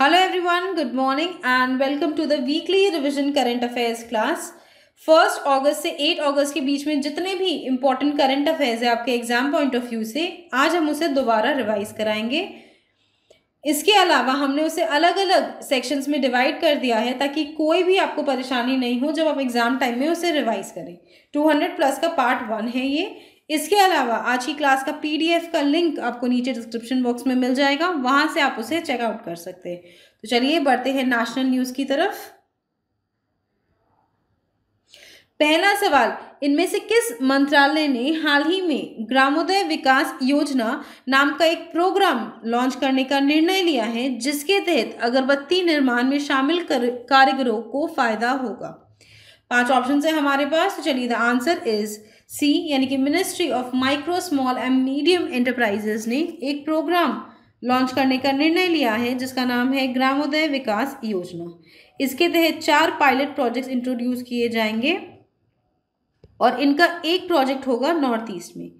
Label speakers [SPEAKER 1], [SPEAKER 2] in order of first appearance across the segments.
[SPEAKER 1] Hello everyone, good morning and welcome to the weekly revision current affairs class. First अगस्त से eight अगस्त के बीच में जितने भी इंपॉर्टेंट करंट अफेयर्स है आपके एग्ज़ाम पॉइंट ऑफ़ व्यू से आज हम उसे दोबारा रिवाइज कराएँगे। इसके अलावा हमने उसे अलग अलग सेक्शंस में डिवाइड कर दिया है ताकि कोई भी आपको परेशानी नहीं हो जब आप एग्ज़ाम टाइम में उसे रिवाइज करें। 200 प्लस का पार्ट वन है ये। इसके अलावा आज की क्लास का पीडीएफ का लिंक आपको नीचे डिस्क्रिप्शन बॉक्स में मिल जाएगा। वहाँ से आप उसे चेकआउट कर सकते हैं। तो चलिए बढ़ते हैं नेशनल न्यूज़ की तरफ़। पहला सवाल, इनमें से किस मंत्रालय ने हाल ही में ग्रामोदय विकास योजना नाम का एक प्रोग्राम लॉन्च करने का निर्णय लिया है, जिसके तहत अगरबत्ती निर्माण में शामिल कारीगरों को फ़ायदा होगा? पाँच ऑप्शन है हमारे पास तो चलिए द आंसर इज़ सी, यानी कि ministry of micro small and medium enterprises ने एक प्रोग्राम लॉन्च करने का निर्णय लिया है, जिसका नाम है ग्रामोदय विकास योजना। इसके तहत चार पायलट प्रोजेक्ट्स इंट्रोड्यूस किए जाएँगे और इनका एक प्रोजेक्ट होगा नॉर्थ ईस्ट में।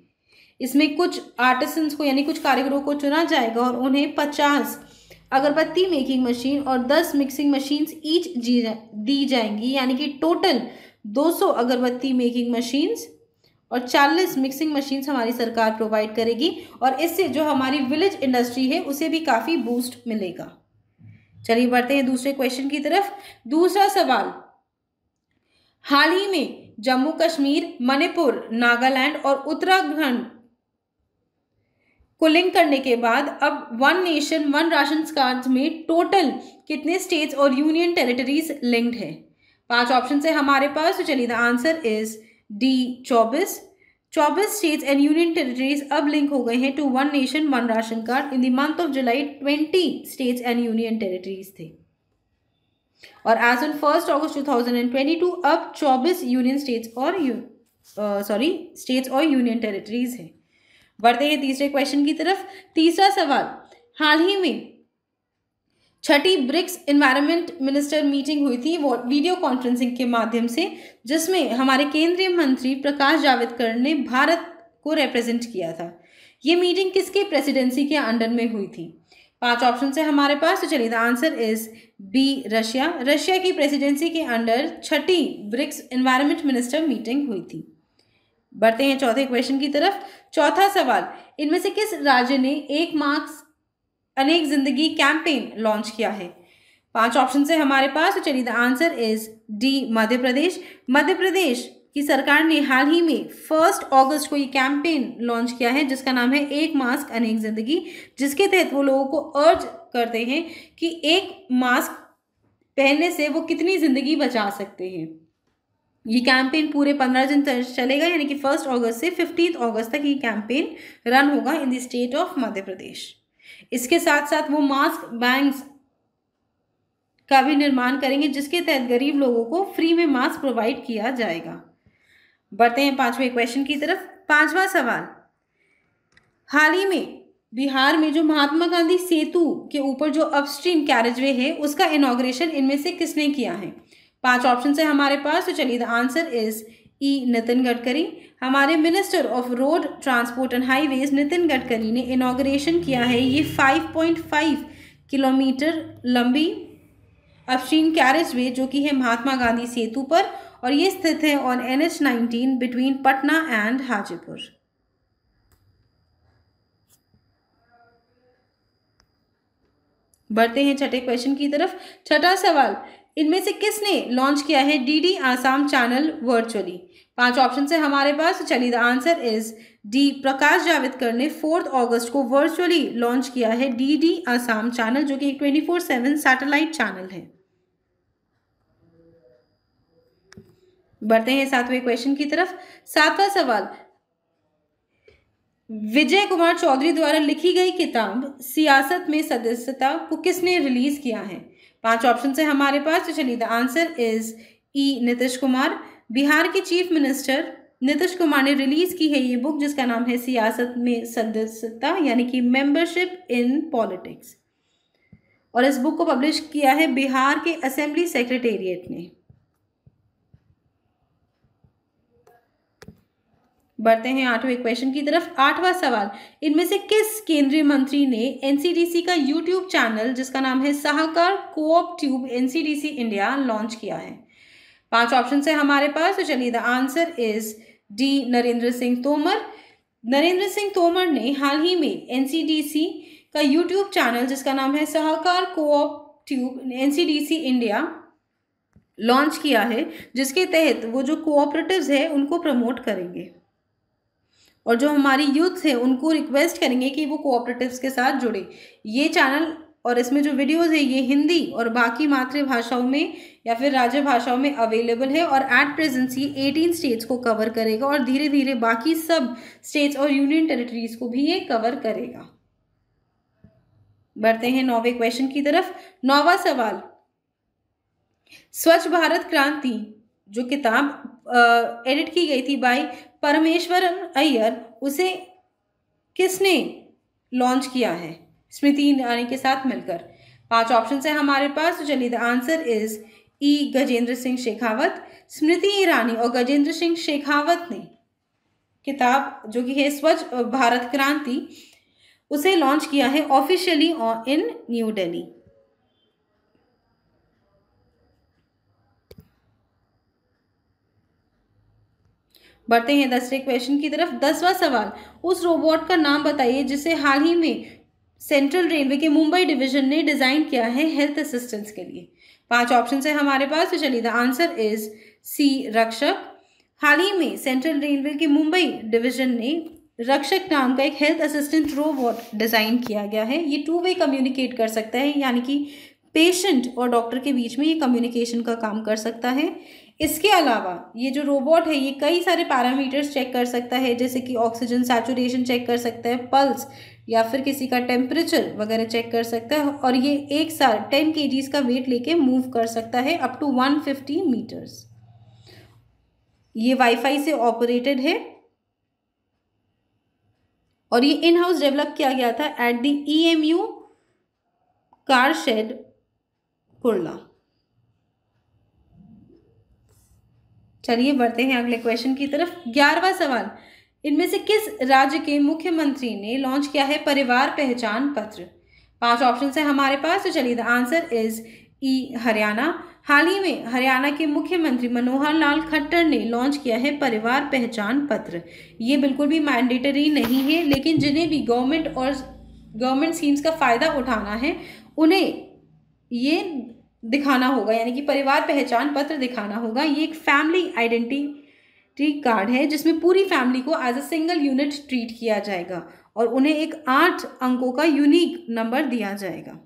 [SPEAKER 1] इसमें कुछ आर्टिसंस को, यानी कुछ कारीगरों को चुना जाएगा और उन्हें पचास अगरबत्ती मेकिंग मशीन और दस मिक्सिंग मशीन्स ईच दी जाएँगी, यानी कि टोटल 200 अगरबत्ती मेकिंग मशीन्स और 40 मिक्सिंग मशीन्स हमारी सरकार प्रोवाइड करेगी और इससे जो हमारी विलेज इंडस्ट्री है, उसे भी काफ़ी बूस्ट मिलेगा। चलिए बढ़ते हैं दूसरे क्वेश्चन की तरफ़। दूसरा सवाल। हाल ही में जम्मू कश्मीर, मणिपुर, नागालैंड और उत्तराखंड को लिंक करने के बाद अब one nation one ration card में टोटल कितने स्टेट्स और यूनियन टेरिटरीज लिंक्ड है? पाँच ऑप्शन है हमारे पास तो चलिए द आंसर इज़ डी चौबीस। चौबीस स्टेट्स एंड यूनियन टेरिटरीज अब लिंक हो गए हैं to one nation one ration card in the month of July twenty states and union territories थे। और एज ऑन फ़र्स्ट अगस्त 2022 अब 24 यूनियन स्टेट्स और सॉरी स्टेट्स और यूनियन टेरिटरीज हैं। बढ़ते हैं तीसरे क्वेश्चन की तरफ़। तीसरा सवाल, हाल ही में छठी ब्रिक्स इन्वायरमेंट मिनिस्टर मीटिंग हुई थी, वो वीडियो कॉन्फ्रेंसिंग के माध्यम से, जिसमें हमारे केंद्रीय मंत्री प्रकाश जावड़ेकर ने भारत को रिप्रेजेंट किया था। ये मीटिंग किसके प्रेसिडेंसी के अंडर में हुई थी? पाँच ऑप्शन है हमारे पास तो चलिए the answer is B Russia Russia की प्रेसिडेंसी के अंडर छठी ब्रिक्स एनवायरमेंट मिनिस्टर मीटिंग हुई थी। बढ़ते हैं चौथे क्वेश्चन की तरफ़। चौथा सवाल, इनमें से किस राज्य ने एक मार्क्स अनेक ज़िंदगी कैंपेन लॉन्च किया है। पाँच ऑप्शन है हमारे पास तो चलिए the answer is D, Madhya Pradesh. Madhya Pradesh की सरकार ने हाल ही में फ़र्स्ट अगस्त को ये कैंपेन लॉन्च किया है, जिसका नाम है एक मास्क अनेक ज़िंदगी, जिसके तहत वो लोगों को अर्ज़ करते हैं कि एक मास्क पहनने से वो कितनी ज़िंदगी बचा सकते हैं। ये कैंपेन पूरे पंद्रह दिन तक चलेगा, यानी कि फ़र्स्ट अगस्त से फिफ्टीन अगस्त तक ये कैंपेन रन होगा in the state of Madhya Pradesh. इसके साथ साथ वो मास्क बैंक्स का भी निर्माण करेंगे, जिसके तहत गरीब लोगों को फ्री में मास्क प्रोवाइड किया जाएगा। बढ़ते हैं पाँचवें क्वेश्चन की तरफ़। पांचवा सवाल। हाल ही में बिहार में जो महात्मा गांधी सेतु के ऊपर जो अपस्ट्रीम कैरेजवे है, उसका इनाग्रेशन इनमें से किसने किया है? पाँच ऑप्शन है हमारे पास तो चलिए the answer is E Nitin Gadkari. हमारे minister of road, transport and highways Nitin Gadkari ने इनाग्रेशन किया है। ये 5.5 किलोमीटर लंबी अपस्ट्रीम कैरेजवे जो कि है महात्मा गांधी सेतु पर, और ये स्थित है on N H nineteen between Patna and Hajipur. बढ़ते हैं छठे क्वेश्चन की तरफ़। छठा सवाल, इनमें से किसने लॉन्च किया है डीडी आसाम चैनल वर्चुअली पाँच ऑप्शन है हमारे पास। चलिए the answer is D Prakash Javadekar ने फोर्थ अगस्त को वर्चुअली लॉन्च किया है डीडी आसाम चैनल जो कि एक twenty four seven satellite channel है। बढ़ते हैं सातवें क्वेश्चन की तरफ़। सातवां सवाल, विजय कुमार चौधरी द्वारा लिखी गई किताब सियासत में सदस्यता को किसने रिलीज़ किया है? पाँच ऑप्शन है हमारे पास। तो चलिए the answer is E Nitish Kumar. Bihar के चीफ मिनिस्टर नीतीश कुमार ने रिलीज़ की है ये बुक, जिसका नाम है सियासत में सदस्यता, यानी कि मेंबरशिप इन पॉलिटिक्स और इस बुक को पब्लिश किया है बिहार के असेंबली सेक्रेटेरिएट ने। बढ़ते हैं आठवें क्वेश्चन की तरफ़। आठवां सवाल, इनमें से किस केंद्रीय मंत्री ने एनसीडीसी का यूट्यूब चैनल जिसका नाम है Sahakar coop tube NCDC India launch किया है? पाँच ऑप्शन है हमारे पास तो चलिए the answer is D Narendra Singh Tomar. Narendra Singh Tomar ने हाल ही में एनसीडीसी का यूट्यूब चैनल जिसका नाम है Sahakar coop tube NCDC India launch किया है, जिसके तहत वो जो कोऑपरेटिव्स है, उनको प्रमोट करेंगे। और जो हमारी यूथ है, उनको रिक्वेस्ट करेंगे कि वो कोऑपरेटिव्स के साथ जुड़े। ये चैनल और इसमें जो वीडियोज़ है, ये हिंदी और बाकी मातृभाषाओं में या फिर राज्य भाषाओं में अवेलेबल है और एट प्रेजेंस ये एटीन स्टेट्स को कवर करेगा और धीरे धीरे बाकी सब स्टेट्स और यूनियन टेरिटरीज को भी ये कवर करेगा। बढ़ते हैं नौवे क्वेश्चन की तरफ़। नौवा सवाल। स्वच्छ भारत क्रांति, जो किताब एडिट की गई थी बाय परमेश्वरन अय्यर, उसे किसने लॉन्च किया है? स्मृति ईरानी के साथ मिलकर। पाँच ऑप्शन है हमारे पास तो चलिए the answer is E Gajendra Singh Shekhawat. Smriti Irani और गजेंद्र सिंह शेखावत ने किताब जो कि है स्वच्छ भारत क्रांति, उसे लॉन्च किया है ऑफिशियली इन न्यू दिल्ली बढ़ते हैं दसवें क्वेश्चन की तरफ़। दसवां सवाल, उस रोबोट का नाम बताइए जिसे हाल ही में सेंट्रल रेलवे के मुंबई डिवीज़न ने डिज़ाइन किया है हेल्थ असिस्टेंस के लिए। पाँच ऑप्शन है हमारे पास तो चलिए द आंसर इज़ सी, रक्षक। हाल ही में सेंट्रल रेलवे के मुंबई डिवीज़न ने रक्षक नाम का एक हेल्थ असिस्टेंट रोबोट डिज़ाइन किया गया है। ये टू वे कम्युनिकेट कर सकता है, यानी कि पेशेंट और डॉक्टर के बीच में ये कम्युनिकेशन का काम कर सकता है। इसके अलावा ये जो रोबोट है, ये कई सारे पैरामीटर्स चेक कर सकता है, जैसे कि ऑक्सीजन सैचुरेशन चेक कर सकता है पल्स या फिर किसी का टेम्परेचर वगैरह चेक कर सकता है और ये एक साल टेन के का वेट लेके मूव कर सकता है up to one fifty meters ये वाईफाई से ऑपरेटेड है। और ये इन हाउस डेवलप किया गया था at the E M U car shed Kurla चलिए बढ़ते हैं अगले क्वेश्चन की तरफ़। ग्यारहवा सवाल। इनमें से किस राज्य के मुख्यमंत्री ने लॉन्च किया है परिवार पहचान पत्र? पाँच ऑप्शन है हमारे पास तो चलिए the answer is E Haryana. हाल ही में हरियाणा के मुख्यमंत्री मनोहर लाल खट्टर ने लॉन्च किया है परिवार पहचान पत्र। ये बिल्कुल भी मैंडेटरी नहीं है, लेकिन जिन्हें भी गवर्नमेंट और गवर्नमेंट स्कीम्स का फ़ायदा उठाना है, उन्हें ये दिखाना होगा, यानी कि परिवार पहचान पत्र दिखाना होगा। ये एक फैमिली आइडेंटिटी कार्ड है, जिसमें पूरी फैमिली को as a single unit treat किया जाएगा और उन्हें एक आठ अंकों का यूनिक नंबर दिया जाएगा।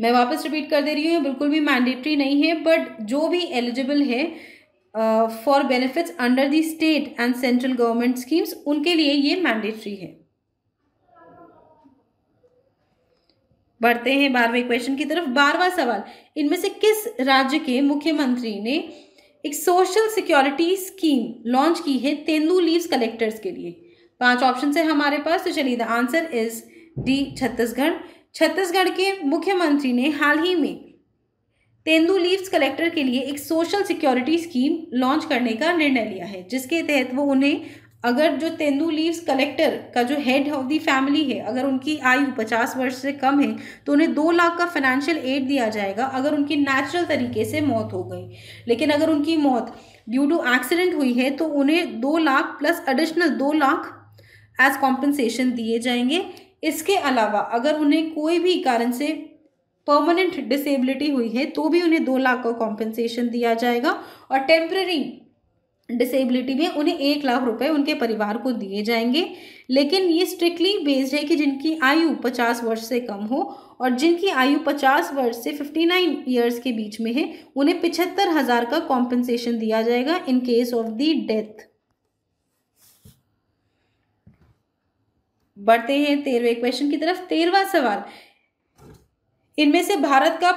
[SPEAKER 1] मैं वापस रिपीट कर दे रही हूँ बिल्कुल भी मैंडेटरी नहीं है बट जो भी एलिजिबल है for benefits under the state and central government schemes उनके लिए ये मैंडेटरी है। बढ़ते हैं बारहवें क्वेश्चन की तरफ़। बारहवा सवाल, इनमें से किस राज्य के मुख्यमंत्री ने एक सोशल सिक्योरिटी स्कीम लॉन्च की है तेंदू लीव्स कलेक्टर्स के लिए। पाँच ऑप्शन है हमारे पास तो चलिए the answer is D Chhattisgarh. Chhattisgarh के मुख्यमंत्री ने हाल ही में तेंदू लीव्स कलेक्टर के लिए एक सोशल सिक्योरिटी स्कीम लॉन्च करने का निर्णय लिया है, जिसके तहत वो उन्हें अगर जो तेंदू लीव्स कलेक्टर का जो हेड ऑफ़ दी फैमिली है, अगर उनकी आयु पचास वर्ष से कम है तो उन्हें दो लाख का फाइनेंशियल एड दिया जाएगा अगर उनकी नेचुरल तरीके से मौत हो गई। लेकिन अगर उनकी मौत ड्यू टू एक्सीडेंट हुई है तो उन्हें दो लाख प्लस एडिशनल दो लाख एज कॉम्पनसेशन दिए जाएँगे। इसके अलावा अगर उन्हें कोई भी कारण से परमानेंट डिसेबिलिटी हुई है तो भी उन्हें दो लाख का कॉम्पनसेशन दिया जाएगा। और टेम्प्रेरी डिसेबिलिटी में उन्हें एक लाख रुपए उनके परिवार को दिए जाएँगे। लेकिन ये स्ट्रिक्टली बेस्ड है कि जिनकी आयु पचास वर्ष से कम हो और जिनकी आयु पचास वर्ष से फिफ्टी नाइन ईयर्स के बीच में है, उन्हें पिछहत्तर हज़ार का कॉम्पनसेशन दिया जाएगा in case of the death बढ़ते हैं तेरहवें क्वेश्चन की तरफ़, तेरहवा सवाल। इनमें से भारत का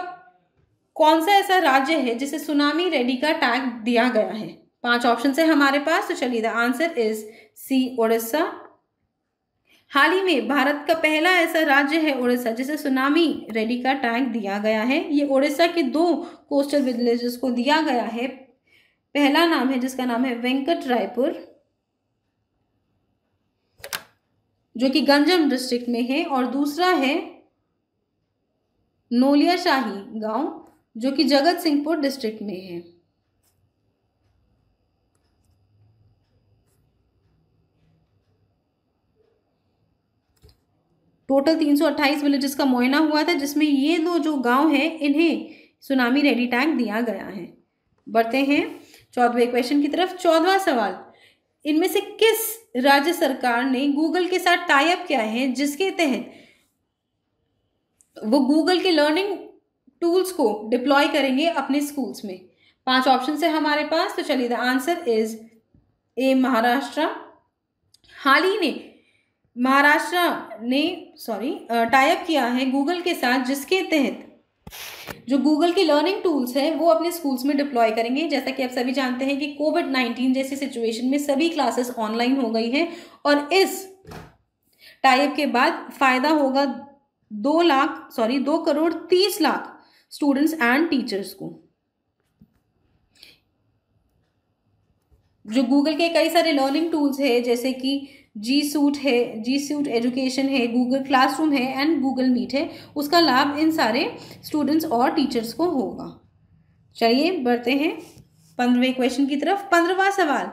[SPEAKER 1] कौन सा ऐसा राज्य है जिसे सुनामी रेडी का टैग दिया गया है? पाँच ऑप्शन है हमारे पास तो चलिए the answer is C Odisha हाल ही में भारत का पहला ऐसा राज्य है ओडिशा जिसे सुनामी रेडी का टैंक दिया गया है। ये ओडिशा के दो कोस्टल विलेजेस को दिया गया है। पहला नाम है, जिसका नाम है वेंकट रायपुर, जो कि गंजम डिस्ट्रिक्ट में है, और दूसरा है नोलियाशाही गाँव, जो कि जगत सिंहपुर डिस्ट्रिक्ट में है। टोटल 328 विलेजेस का मुआयना हुआ था, जिसमें ये दो जो गाँव हैं, इन्हें सुनामी रेडी टैग दिया गया है। बढ़ते हैं चौदहवें क्वेश्चन की तरफ़। चौदवा सवाल, इनमें से किस राज्य सरकार ने गूगल के साथ टाइप किया है, जिसके तहत वो गूगल के लर्निंग टूल्स को डिप्लॉय करेंगे अपने स्कूल्स में? पाँच ऑप्शन है हमारे पास तो चलिए the answer is A Maharashtra हाल ही में महाराष्ट्र ने सॉरी टाइप किया है गूगल के साथ, जिसके तहत, जो गूगल की लर्निंग टूल्स हैं, वो अपने स्कूल्स में डिप्लॉय करेंगे। जैसा कि आप सभी जानते हैं कि कोविड नाइन्टीन जैसी सिचुएशन में सभी क्लासेस ऑनलाइन हो गई हैं और इस टाइप के बाद फ़ायदा होगा दो लाख सॉरी दो करोड़ तीस लाख स्टूडेंट्स एंड टीचर्स को। जो गूगल के कई सारे लर्निंग टूल्स है, जैसे कि जी सूट है, जी सूट एजुकेशन है गूगल क्लासरूम है एंड गूगल मीट है, उसका लाभ इन सारे स्टूडेंट्स और टीचर्स को होगा। चलिए बढ़ते हैं पंद्रहवें क्वेश्चन की तरफ़, पंद्रहवा सवाल।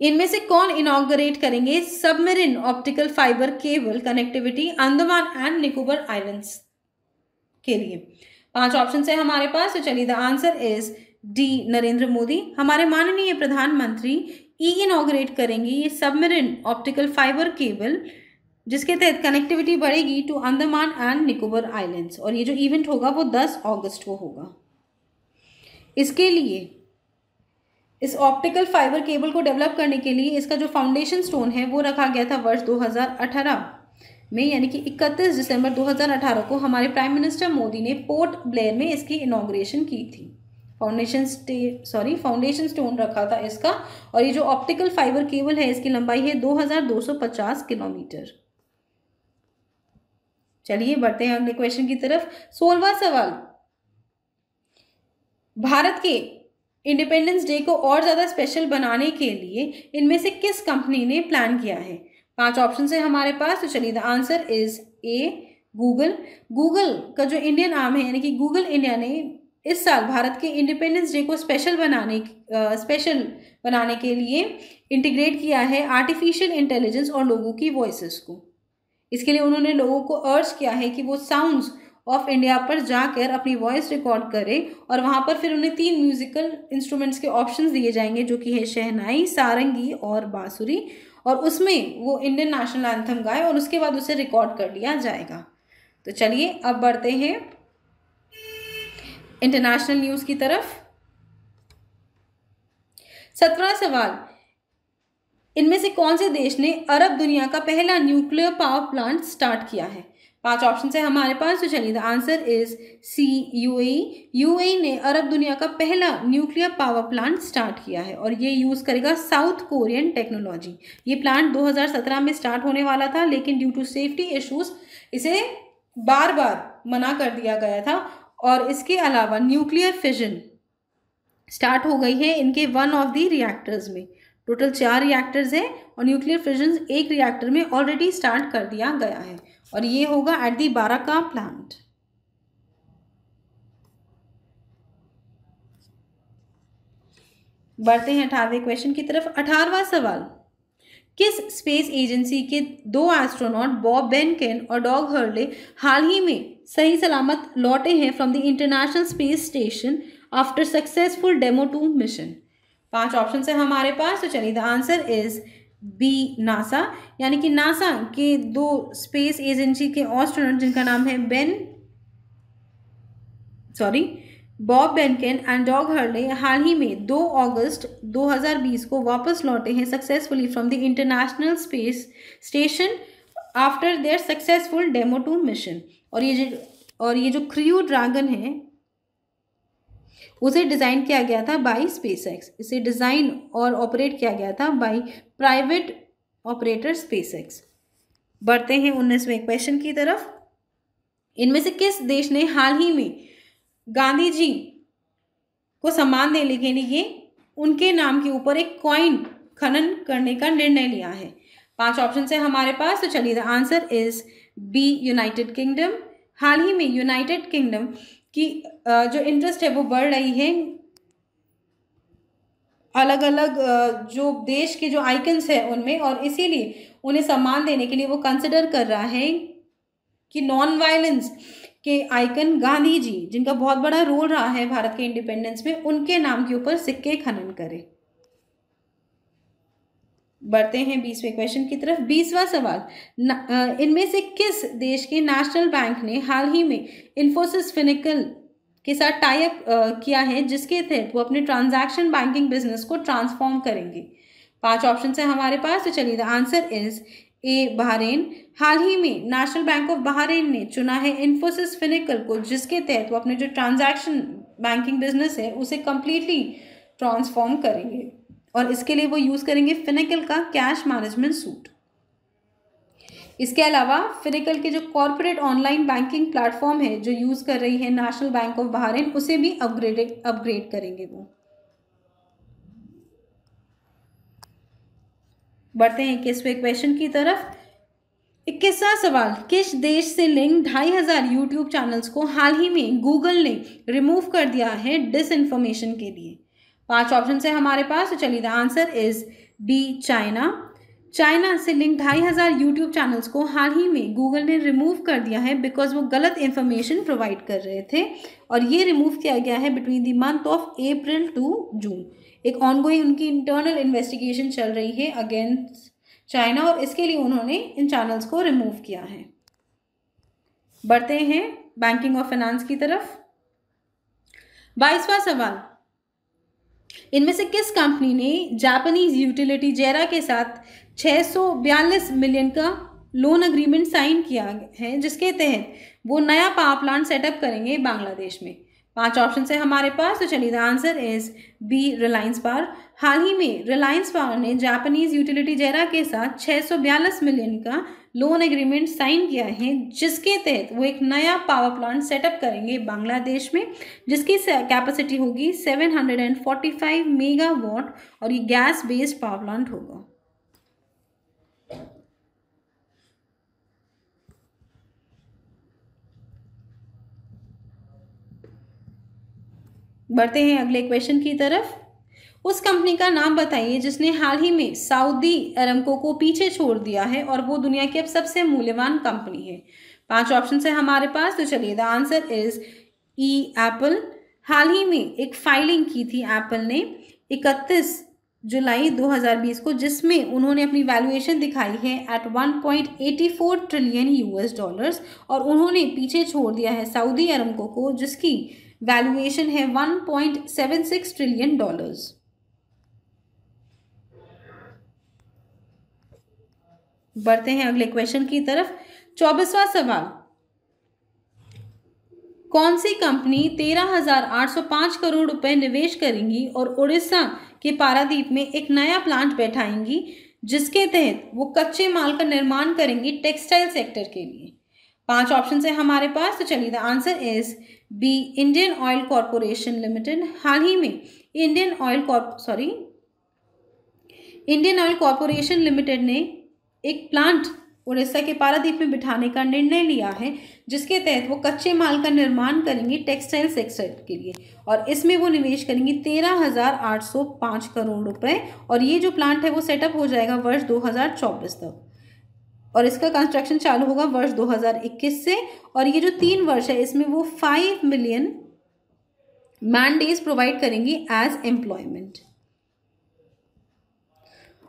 [SPEAKER 1] इनमें से कौन इनॉग्रेट करेंगे submarine optical fibre cable connectivity Andaman and Nicobar islands के लिए? पाँच ऑप्शन है हमारे पास तो चलिए the answer is D Narendra Modi. हमारे माननीय प्रधानमंत्री ई इनॉग्रेट करेंगे, ये सबमरीन ऑप्टिकल फाइबर केबल जिसके तहत कनेक्टिविटी बढ़ेगी to Andaman and Nicobar islands और ये जो इवेंट होगा वो 10 अगस्त को होगा। इसके लिए, इस ऑप्टिकल फाइबर केबल को डेवलप करने के लिए इसका जो फाउंडेशन स्टोन है, वो रखा गया था वर्ष 2018 में, यानी कि 31 दिसंबर 2018 को हमारे प्राइम मिनिस्टर मोदी ने पोर्ट ब्लेयर में इसकी इनाग्रेशन की थी। फाउंडेशन सॉरी फाउंडेशन स्टोन रखा था इसका, और ये जो ऑप्टिकल फाइबर केबल है, इसकी लंबाई है 2250 किलोमीटर। चलिए, बढ़ते हैं अगले क्वेश्चन की तरफ़। सोलवा सवाल। भारत के इंडिपेंडेंस डे को और ज़्यादा स्पेशल बनाने के लिए इनमें से किस कंपनी ने प्लान किया है? पाँच ऑप्शन है हमारे पास तो चलिए the answer is A Google Google का जो इंडियन आर्म है, यानी कि गूगल इंडिया ने इस साल भारत के इंडिपेंडेंस डे को स्पेशल बनाने स्पेशल बनाने के लिए इंटीग्रेट किया है आर्टिफिशियल इंटेलिजेंस और लोगों की वॉइस को। इसके लिए उन्होंने लोगों को अर्ज़ किया है कि वो साउंड्स ऑफ़ इंडिया पर जाकर अपनी वॉइस रिकॉर्ड करें और वहाँ पर फिर उन्हें तीन म्यूजिकल इंस्ट्रूमेंट्स के ऑप्शंस दिए जाएँगे जो कि है शहनाई, सारंगी और बांसुरी और उसमें वो इंडियन नेशनल एंथम गाए और उसके बाद उसे रिकॉर्ड कर लिया जाएगा। तो चलिए अब बढ़ते हैं। इंटरनेशनल न्यूज़ की तरफ़। सत्रह सवाल। इनमें से कौन से देश ने अरब दुनिया का पहला न्यूक्लियर पावर प्लांट स्टार्ट किया है? पाँच ऑप्शन है हमारे पास तो चलिए the answer is C UAE UAE ने अरब दुनिया का पहला न्यूक्लियर पावर प्लांट स्टार्ट किया है और ये यूज़ करेगा साउथ कोरियन टेक्नोलॉजी ये प्लांट 2017 में स्टार्ट होने वाला था, लेकिन ड्यू टू सेफ्टी इश्यूज़ इसे बार बार मना कर दिया गया था और इसके अलावा न्यूक्लियर फिजन स्टार्ट हो गई है इनके वन ऑफ़ द रिएक्टर्स में। टोटल चार रिएक्टर्स हैं और न्यूक्लियर फिजन एक रिएक्टर में ऑलरेडी स्टार्ट कर दिया गया है। और ये होगा एट दी बाराका प्लांट बढ़ते हैं अठारहवें क्वेश्चन की तरफ़। अठारवा सवाल। किस स्पेस एजेंसी के दो एस्ट्रोनॉट, बॉब बेनकेन और डॉग हर्ले, हाल ही में सही सलामत लौटे हैं from the international space station after successful demo two mission पाँच ऑप्शन है हमारे पास तो चलिए the answer is B NASA यानी कि नासा के दो स्पेस एजेंसी के ऑस्ट्रोनॉट जिनका नाम है Ben sorry Bob Behnken and Doug Hurley हाल ही में 2 अगस्त 2020 को वापस लौटे हैं successfully from the international space station after their successful demo two mission और ये जो, और ये जो क्रियो ड्रैगन है, उसे डिज़ाइन किया गया था बाई स्पेस एक्स इसे डिज़ाइन और ऑपरेट किया गया था by private operator SpaceX बढ़ते हैं उन्नीसवें क्वेश्चन की तरफ़। इनमें से किस देश ने हाल ही में गांधी जी को सम्मान देने के लिए उनके नाम के ऊपर एक कॉइन खनन करने का निर्णय लिया है। पाँच ऑप्शन है हमारे पास तो चलिए the answer is B United Kingdom हाल ही में यूनाइटेड किंगडम की जो इंटरेस्ट है वो बढ़ रही है। अलग अलग जो देश के जो आइकन्स हैं उनमें, और इसीलिए उन्हें सम्मान देने के लिए वो कंसिडर कर रहा है कि नॉन वायलेंस के आइकन गांधी जी, जिनका बहुत बड़ा रोल रहा है भारत के इंडिपेंडेंस में, उनके नाम के ऊपर सिक्के खनन करें। बढ़ते हैं बीसवें क्वेश्चन की तरफ़। बीसवा सवाल इनमें से किस देश के नेशनल बैंक ने हाल ही में इन्फोसिस फिनिकल के साथ टाइप किया है, जिसके तहत वो अपने ट्रांजैक्शन बैंकिंग बिज़नेस को ट्रांसफॉर्म करेंगे? पाँच ऑप्शन है हमारे पास तो चलिए the answer is A, Bahrain. हाल ही में नेशनल बैंक ऑफ़ बहरेन ने चुना है इन्फोसिस फिनिकल को, जिसके तहत वो अपने जो ट्रांजैक्शन बैंकिंग बिज़नेस है, उसे कम्प्लीटली ट्रांसफॉर्म करेंगे। और इसके लिए वो यूज़ करेंगे फिनिकल का कैश मैनेजमेंट सूट इसके अलावा फिनिकल के जो कॉरपोरेट ऑनलाइन बैंकिंग प्लेटफॉर्म है, जो यूज़ कर रही है नेशनल बैंक ऑफ़ बहरेन उसे भी अपग्रेडेड अपग्रेड करेंगे वो। बढ़ते हैं इक्कीसवें क्वेश्चन की तरफ़। इक्कीसवा सवाल, किस देश से लिंक ढाई हज़ार यूट्यूब चैनल्स को हाल ही में गूगल ने रिमूव कर दिया है डिस इन्फॉर्मेशन के लिए? पाँच ऑप्शन है हमारे पास तो चलिए the answer is B China China से लिंक ढाई हज़ार यूट्यूब चैनल्स को हाल ही में गूगल ने रिमूव कर दिया है बिकॉज़ वो गलत इन्फॉर्मेशन प्रोवाइड कर रहे थे। और ये रिमूव किया गया है between the month of April to June एक ऑनगोइंग उनकी इंटरनल इन्वेस्टिगेशन चल रही है अगेंस्ट चाइना और इसके लिए उन्होंने इन चैनल्स को रिमूव किया है। बढ़ते हैं बैंकिंग और फाइनेंस की तरफ़। बाईसवा सवाल। इनमें से किस कंपनी ने जापानीज यूटिलिटी जेरा के साथ 642 मिलियन का लोन अग्रीमेंट साइन किया है, जिसके तहत वो नया पावर प्लांट सेटअप करेंगे बांग्लादेश में। पाँच ऑप्शन है हमारे पास तो चलिए the answer is B Reliance Power हाल ही में रिलायंस पावर ने जापानीज यूटिलिटी जेरा के साथ 642 मिलियन का लोन एग्रीमेंट साइन किया है, जिसके तहत वो एक नया पावर प्लांट सेटअप करेंगे बांग्लादेश में, जिसकी कैपेसिटी होगी 745 मेगावाट और ये गैस बेस्ड पावर प्लांट होगा। बढ़ते हैं अगले क्वेश्चन की तरफ़। उस कंपनी का नाम बताइए जिसने हाल ही में सऊदी अरमको को पीछे छोड़ दिया है और वो दुनिया की अब सबसे मूल्यवान कंपनी है। पाँच ऑप्शन है हमारे पास तो चलिए the answer is E Apple हाल ही में एक फाइलिंग की थी एप्पल ने इकतीस जुलाई 2020 को, जिसमें उन्होंने अपनी वैल्यूएशन दिखाई है एट 1.84 ट्रिलियन यूएस डॉलर्स और उन्होंने पीछे छोड़ दिया है सऊदी अरमको को, जिसकी वैल्यूएशन है 1.76 ट्रिलियन डॉलर्स बढ़ते हैं अगले क्वेश्चन की तरफ़। चौबीसवा सवाल। कौन सी कंपनी तेरह हज़ार आठ सौ पाँच करोड़ रुपए निवेश करेंगी और उड़ीसा के पारादीप में एक नया प्लांट बैठाएँगी, जिसके तहत वो कच्चे माल का निर्माण करेंगी टेक्सटाइल सेक्टर के लिए? पाँच ऑप्शन है हमारे पास तो चलिए the answer is B, Indian Oil Corporation Limited. हाल ही में Indian oil sorry, Indian oil corporation limited ने एक प्लांट उड़ीसा के पारादीप में बिठाने का निर्णय लिया है, जिसके तहत वो कच्चे माल का निर्माण करेंगे टेक्सटाइल सेक्टर के लिए, और इसमें वो निवेश करेंगे तेरह हज़ार आठ सौ पाँच करोड़ रुपए, और ये जो प्लांट है वो सेटअप हो जाएगा वर्ष दो हज़ार चौबीस तक। और इसका कंस्ट्रक्शन चालू होगा वर्ष 2021 से। और ये जो तीन वर्ष है, इसमें वो five million man days provide करेंगी एज एम्प्लॉयमेंट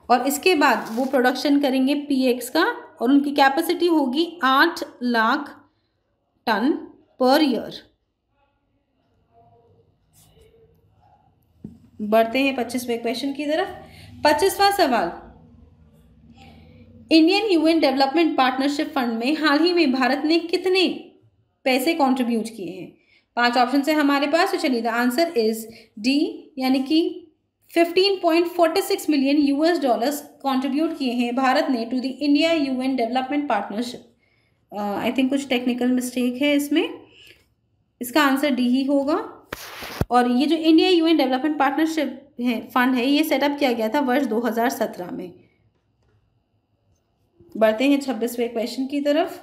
[SPEAKER 1] और इसके बाद वो प्रोडक्शन करेंगे पीएक्स का और उनकी कैपेसिटी होगी आठ लाख टन पर ईयर बढ़ते हैं पच्चीसवें क्वेश्चन की तरफ़। पच्चीसवा सवाल Indian UN development partnership fund में हाल ही में भारत ने कितने पैसे कंट्रीब्यूट किए हैं? पाँच ऑप्शन है हमारे पास तो चलिए द आंसर इज़ डी यानी कि 15.46 मिलियन यूएस डॉलर्स कंट्रीब्यूट किए हैं भारत ने to the India UN development partnership I think कुछ टेक्निकल मिस्टेक है इसमें। इसका आंसर डी ही होगा। और ये जो इंडिया यूएन डेवलपमेंट पार्टनरशिप है फंड है, ये सेटअप किया गया था वर्ष 2017 में। बढ़ते हैं छब्बीसवें क्वेश्चन की तरफ़।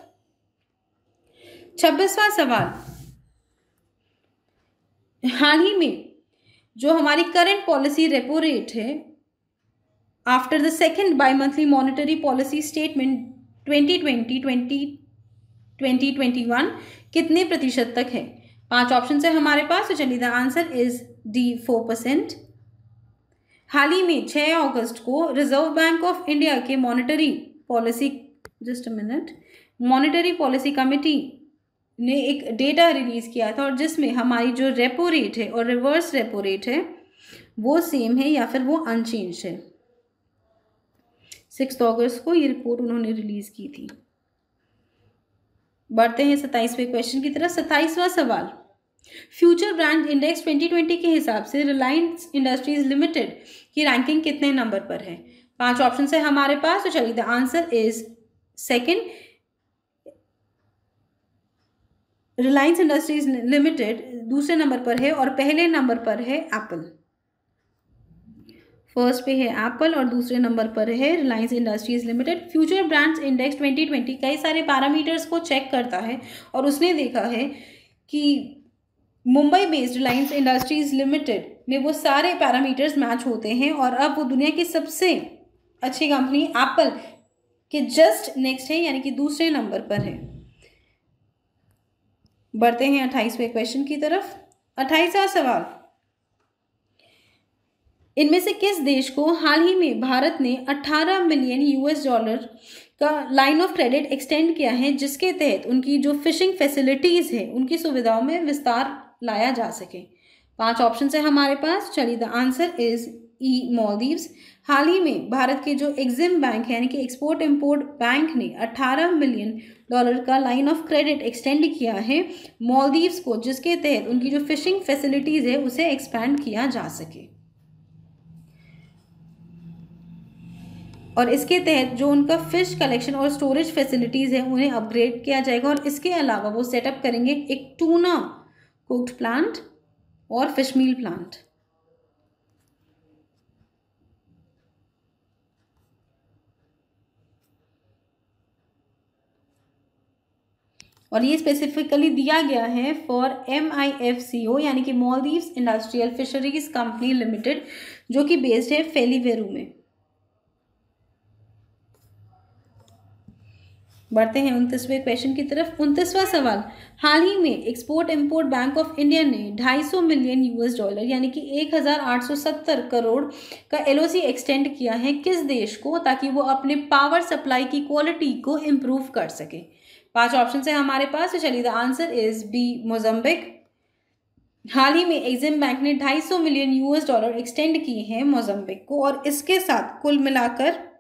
[SPEAKER 1] छब्बीसवा सवाल। हाल ही में जो हमारी करंट पॉलिसी रेपो रेट है after the second bimonthly monetary policy statement twenty twenty twenty twenty twenty one कितने प्रतिशत तक है? पाँच ऑप्शन है हमारे पास तो चलिए the answer is D four percent हाल ही में छः अगस्त को रिज़र्व बैंक ऑफ़ इंडिया के monetary policy just minute monetary policy committee ने एक डेटा रिलीज़ किया था और जिसमें हमारी जो रेपो रेट है और रिवर्स रेपो रेट है, वो सेम है या फिर वो अनचेंज है। सिक्स अगस्त को ये रिपोर्ट उन्होंने रिलीज़ की थी। बढ़ते हैं सत्ताईसवें क्वेश्चन की तरफ़, सत्ताईसवां सवाल। फ्यूचर ब्रांड इंडेक्स 2020 के हिसाब से रिलायंस इंडस्ट्रीज़ लिमिटेड की रैंकिंग कितने नंबर पर है? पाँच ऑप्शन है हमारे पास तो चलिए the answer is second Reliance Industries Limited दूसरे नंबर पर है और पहले नंबर पर है एप्पल फ़र्स्ट पे है एप्पल और दूसरे नंबर पर है Reliance Industries Limited future brands index 2020 कई सारे पैरामीटर्स को चेक करता है और उसने देखा है कि मुंबई बेस्ड रिलायंस इंडस्ट्रीज़ लिमिटेड में वो सारे पैरामीटर्स मैच होते हैं और अब वो दुनिया की सबसे अच्छी कंपनी एप्पल के जस्ट नेक्स्ट है, यानी कि दूसरे नंबर पर है। बढ़ते हैं अट्ठाईसवें क्वेश्चन की तरफ़। अट्ठाईसवा सवाल। इनमें से किस देश को हाल ही में भारत ने 18 मिलियन यूएस डॉलर का लाइन ऑफ़ क्रेडिट एक्सटेंड किया है, जिसके तहत उनकी जो फिशिंग फैसिलिटीज़ है, उनकी सुविधाओं में विस्तार लाया जा सके? पाँच ऑप्शन है हमारे पास। चलिए the answer is E Maldives हाल ही में भारत के जो एग्जिम बैंक है, यानी कि एक्सपोर्ट इम्पोर्ट बैंक ने 18 मिलियन डॉलर का लाइन ऑफ़ क्रेडिट एक्सटेंड किया है मॉलदीव्स को, जिसके तहत उनकी जो फिशिंग फैसिलिटीज़ है, उसे एक्सपैंड किया जा सके। और इसके तहत जो उनका फ़िश कलेक्शन और स्टोरेज फैसिलिटीज़ है, उन्हें अपग्रेड किया जाएगा और इसके अलावा वो सेटअप करेंगे एक टूना कुक्ड प्लांट और फ़िश मील प्लांट और ये स्पेसिफिकली दिया गया है for M I F C O यानी कि Maldives industrial fisheries company limited जो कि बेस्ड है फेलीवेरू में। बढ़ते हैं उनतीसवें क्वेश्चन की तरफ़। उनतीसवां सवाल, हाल ही में export import bank of India ने 250 मिलियन यूएस डॉलर यानी कि 1870 करोड़ का एलओसी एक्सटेंड किया है किस देश को ताकि वो अपने पावर सप्लाई की क्वालिटी को इम्प्रूव कर सके? पाँच ऑप्शन है हमारे पास तो चलिए the answer is B Mozambique हाल ही में एग्जिम बैंक ने 250 मिलियन यूएस डॉलर एक्सटेंड किए हैं मोजम्बिक को, और इसके साथ कुल मिलाकर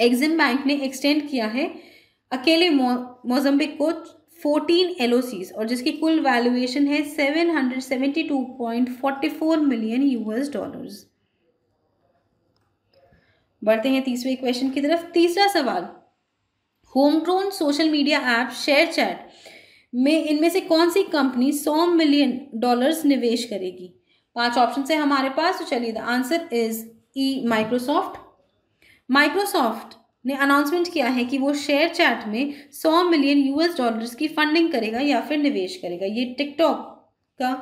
[SPEAKER 1] एग्जिम बैंक ने एक्सटेंड किया है अकेले मोजम्बिक को 14 एल और जिसकी कुल वैल्यूएशन है 772.44 मिलियन यूएस डॉलर्स बढ़ते हैं तीसरे क्वेश्चन की तरफ़। तीसरा सवाल home grown social media app share chat में इनमें से कौन सी कंपनी सौ मिलियन डॉलर्स निवेश करेगी? पाँच ऑप्शन है हमारे पास तो चलिए the answer is E Microsoft Microsoft ने अनाउंसमेंट किया है कि वो शेयर चैट में सौ मिलियन यूएस डॉलर्स की फंडिंग करेगा या फिर निवेश करेगा। ये टिकटॉक का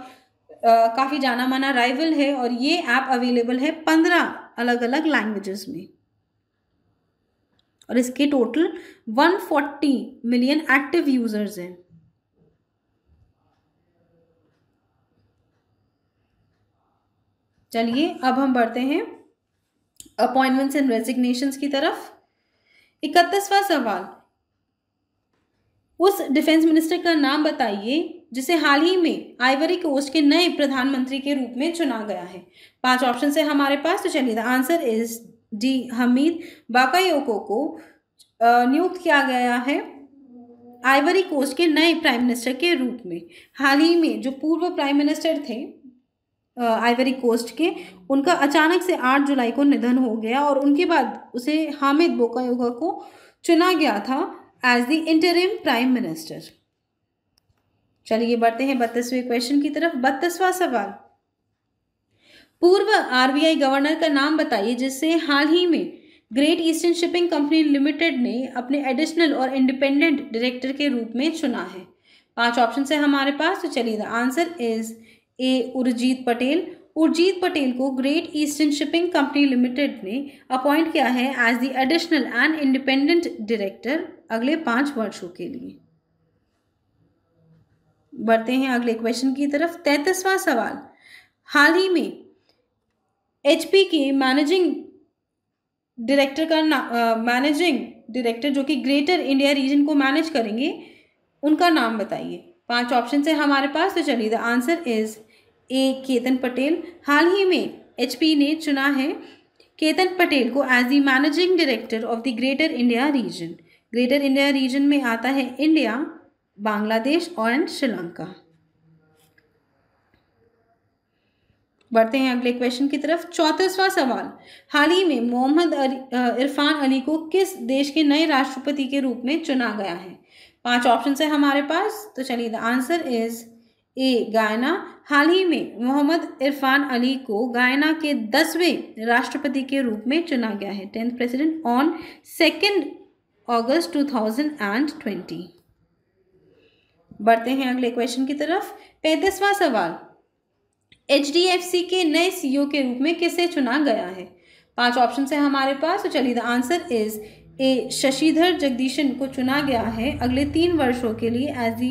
[SPEAKER 1] काफ़ी जाना माना राइवल है और ये ऐप अवेलेबल है पंद्रह अलग अलग लैंग्वेजेस में। और इसके टोटल 140 मिलियन एक्टिव यूज़र्स हैं। चलिए, अब हम बढ़ते हैं अपॉइंटमेंट्स एंड रेजिग्नेशन की तरफ़। इकतीसवा सवाल। उस डिफेंस मिनिस्टर का नाम बताइए, जिसे हाल ही में आइवरी कोस्ट के नए प्रधानमंत्री के रूप में चुना गया है। पाँच ऑप्शन है हमारे पास तो चलिए the answer is D Hamed Bakayoko को नियुक्त किया गया है आइवरी कोस्ट के नए प्राइम मिनिस्टर के रूप में। हाल ही में जो पूर्व प्राइम मिनिस्टर थे आइवरी कोस्ट के, उनका अचानक से 8 जुलाई को निधन हो गया और उनके बाद उसे हामिद बोकायोगा को चुना गया था as the interim prime minister चलिए बढ़ते हैं बत्तीसवें क्वेश्चन की तरफ़। बत्तीसवा सवाल। पूर्व आरबीआई गवर्नर का नाम बताइए, जिससे हाल ही में Great Eastern shipping company limited ने अपने एडिशनल और इंडिपेंडेंट डायरेक्टर के रूप में चुना है। पाँच ऑप्शन है हमारे पास तो चलिए the answer is A Urjit Patel. Urjit Patel को Great Eastern shipping company limited ने अपॉइंट किया है as the additional and independent director अगले पाँच वर्षों के लिए। बढ़ते हैं अगले क्वेश्चन की तरफ़, तैतीसवां सवाल। हाल ही में एचपी के मैनेजिंग डायरेक्टर का नाम मैनेजिंग डायरेक्टर जो कि ग्रेटर इंडिया रीजन को मैनेज करेंगे, उनका नाम बताइए। पाँच ऑप्शन है हमारे पास तो चलिए the answer is A Ketan Patel. हाल ही में एचपी ने चुना है केतन पटेल को as the managing director of the greater India region greater India region में आता है इंडिया बांग्लादेश और श्रीलंका बढ़ते हैं अगले क्वेश्चन की तरफ़। चौंतीसवां सवाल, हाल ही में मोहम्मद इरफान अली को किस देश के नए राष्ट्रपति के रूप में चुना गया है? पाँच ऑप्शन है हमारे पास तो चलिए द आंसर इज़ ए गायना। हाल ही में मोहम्मद इरफान अली को गायना के दसवें राष्ट्रपति के रूप में चुना गया है। Tenth president on second August two thousand and twenty बढ़ते हैं अगले क्वेश्चन की तरफ़। पैंतीसवां सवाल HDFC के नए सीईओ e के रूप में किसे चुना गया है? पाँच ऑप्शन है हमारे पास तो चलिए the answer is A Shashidhar Jagdishan को चुना गया है अगले तीन वर्षों के लिए as the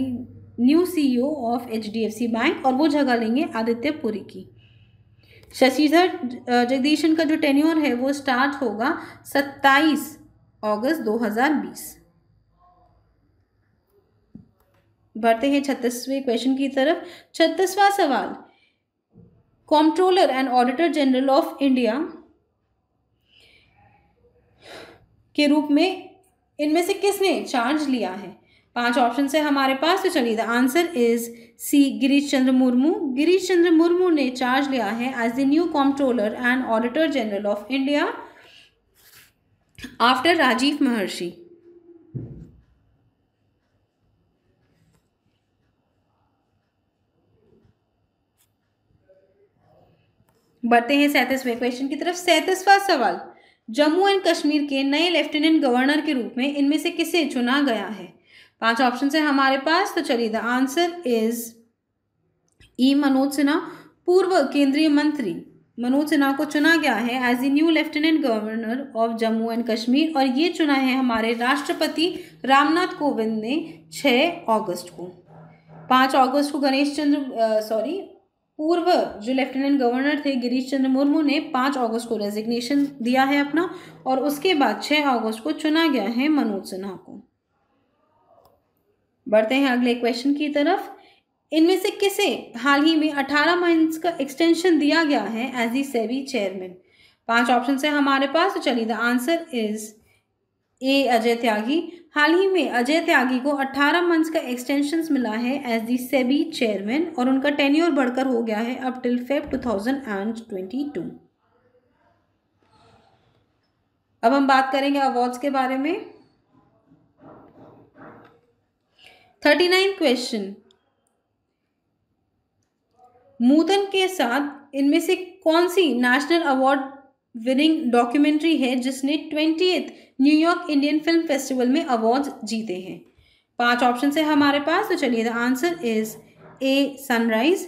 [SPEAKER 1] new CEO of HDFC bank और वो जगह लेंगे आदित्य पुरी की। शशिधर जगदीशन का जो टेन्योर है वो स्टार्ट होगा सत्ताईस अगस्त 2020 बढ़ते हैं छत्तीसवें क्वेश्चन की तरफ़। छत्तीसवां सवाल comptroller and auditor general of India के रूप में इनमें से किसने चार्ज लिया है? पाँच ऑप्शन है हमारे पास तो चलिए the answer is C Girish Chandra Murmu Girish Chandra Murmu ने चार्ज लिया है as the new comptroller and auditor general of India after Rajiv Mehrishi बढ़ते हैं सैंतीसवें क्वेश्चन की तरफ़। सैंतीसवा सवाल, जम्मू एंड कश्मीर के नए लेफ्टिनेंट गवर्नर के रूप में इनमें से किसे चुना गया है? पाँच ऑप्शन है हमारे पास तो चलिए the answer is E Manoj Sinha, पूर्व केंद्रीय मंत्री मनोज सिन्हा को चुना गया है as a new lieutenant governor of Jammu and Kashmir और ये चुना है हमारे राष्ट्रपति रामनाथ कोविंद ने 6 अगस्त को। 5 अगस्त को गणेश चंद्र सॉरी पूर्व जो लेफ्टिनेंट गवर्नर थे गिरीश चंद्र मुर्मू ने पाँच अगस्त को रेजिग्नेशन दिया है अपना, और उसके बाद छः अगस्त को चुना गया है मनोज सिन्हा को। बढ़ते हैं अगले क्वेश्चन की तरफ़। इनमें से किसे हाल ही में 18 मंथ्स का एक्सटेंशन दिया गया है एज दी सेवी चेयरमैन पाँच ऑप्शन है हमारे पास तो चलिए the answer is A, Ajay Tyagi. हाल ही में अजय त्यागी को 18 मंथ्स का एक्सटेंशन मिला है एज दी सेबी चेयरमैन और उनका टेन्योर बढ़कर हो गया है अब टिल फेब 2022 अब हम बात करेंगे अवार्ड्स के बारे में। थर्टी नाइन क्वेश्चन मूतन के साथ इनमें से कौन सी नेशनल अवार्ड विनिंग डॉक्यूमेंट्री है जिसने twenty New York Indian film festival में अवार्ड जीते हैं। पाँच ऑप्शन है हमारे पास तो चलिए the answer is A sunrise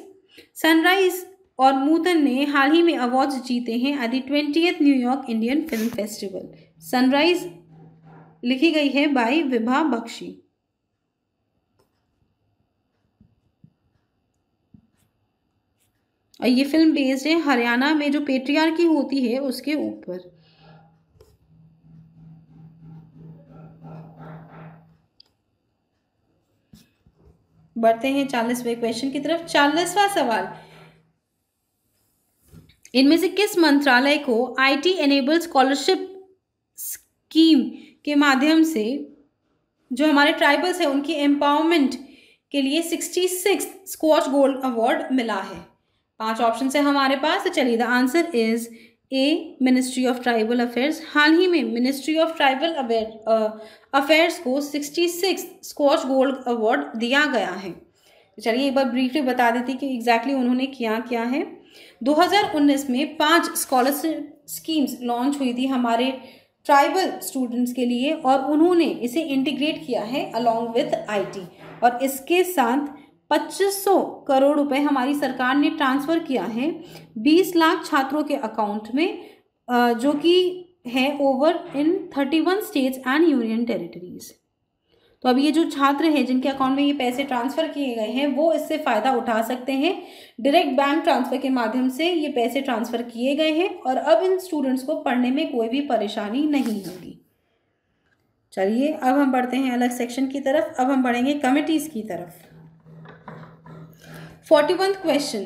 [SPEAKER 1] sunrise और मूतन ने हाल ही में अवार्ड जीते हैं at the twenty New York Indian film festival sunrise लिखी गई है बाई विभा बख्शी और ये फ़िल्म बेस्ड है, हरियाणा में जो पेट्रियार की होती है, उसके ऊपर। बढ़ते हैं चालीसवें क्वेश्चन की तरफ़। चालीसवा सवाल। इनमें से किस मंत्रालय को आईटी एनेबल स्कॉलरशिप स्कीम के माध्यम से, जो हमारे ट्राइबल्स हैं, उनकी एम्पावरमेंट के लिए sixty six Skoch gold award मिला है? पाँच ऑप्शन है हमारे पास तो चलिए the answer is A ministry of tribal affairs हाल ही में मिनिस्ट्री ऑफ़ ट्राइबल अफेयर्स को sixty six Skoch gold award दिया गया है। तो चलिए, एक बार ब्रीफली बता देती कि एग्जैक्टली exactly उन्होंने किया क्या है। 2019 में पाँच स्कॉलरशिप स्कीम्स लॉन्च हुई थी हमारे ट्राइबल स्टूडेंट्स के लिए और उन्होंने इसे इंटीग्रेट किया है अलॉन्ग विथ आईटी और इसके साथ 2500 करोड़ रुपए हमारी सरकार ने ट्रांसफ़र किया है। 20 लाख छात्रों के अकाउंट में जो कि है over in 31 states and union territories तो अब ये जो छात्र हैं, जिनके अकाउंट में ये पैसे ट्रांसफ़र किए गए हैं, वो इससे फ़ायदा उठा सकते हैं। डायरेक्ट बैंक ट्रांसफ़र के माध्यम से ये पैसे ट्रांसफ़र किए गए हैं और अब इन स्टूडेंट्स को पढ़ने में कोई भी परेशानी नहीं होगी। चलिए, अब हम बढ़ते हैं अलग सेक्शन की तरफ़। अब हम बढ़ेंगे कमिटीज़ की तरफ़। Forty one question.